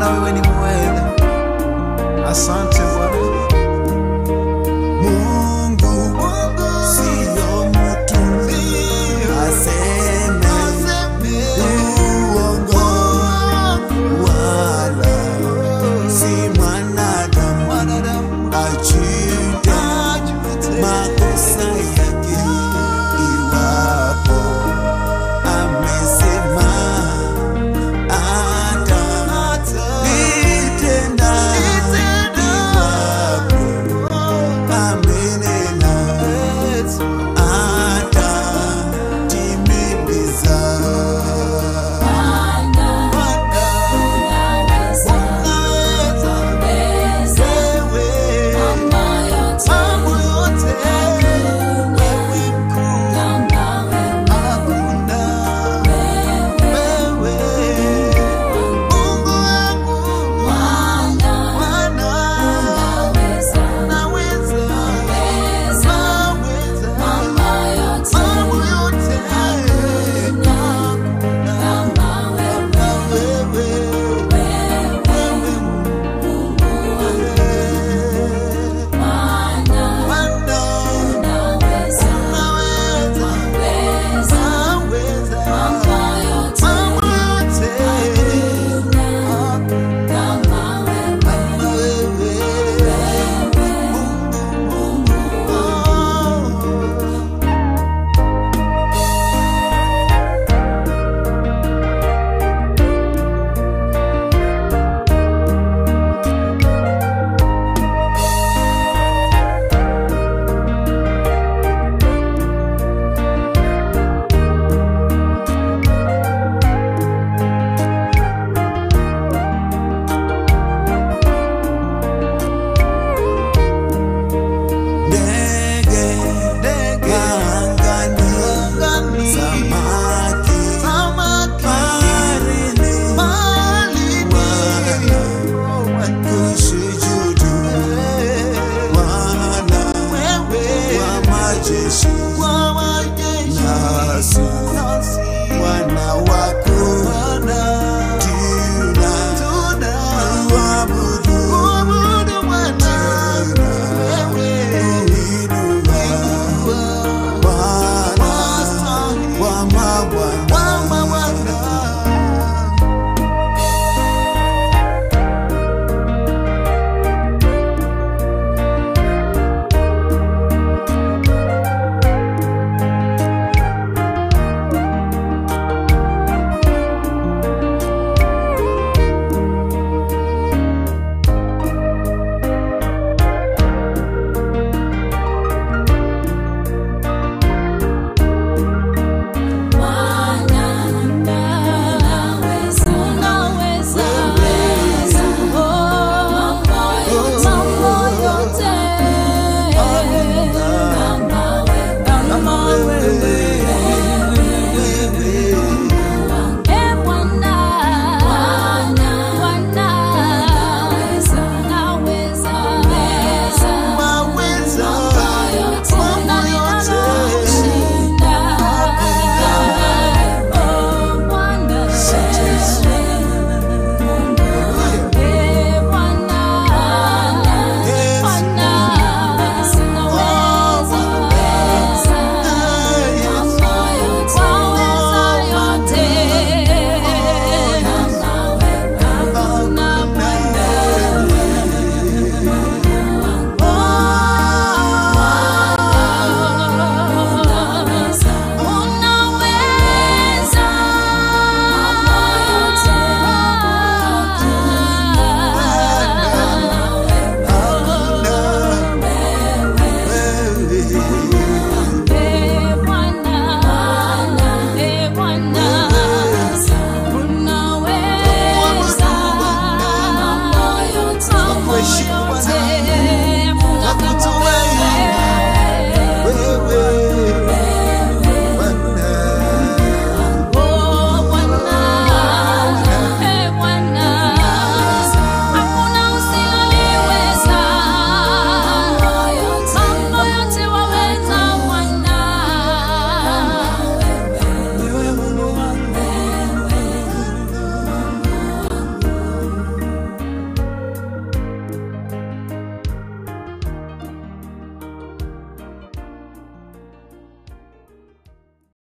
maana wewe ni mwema. Asante. When I walk.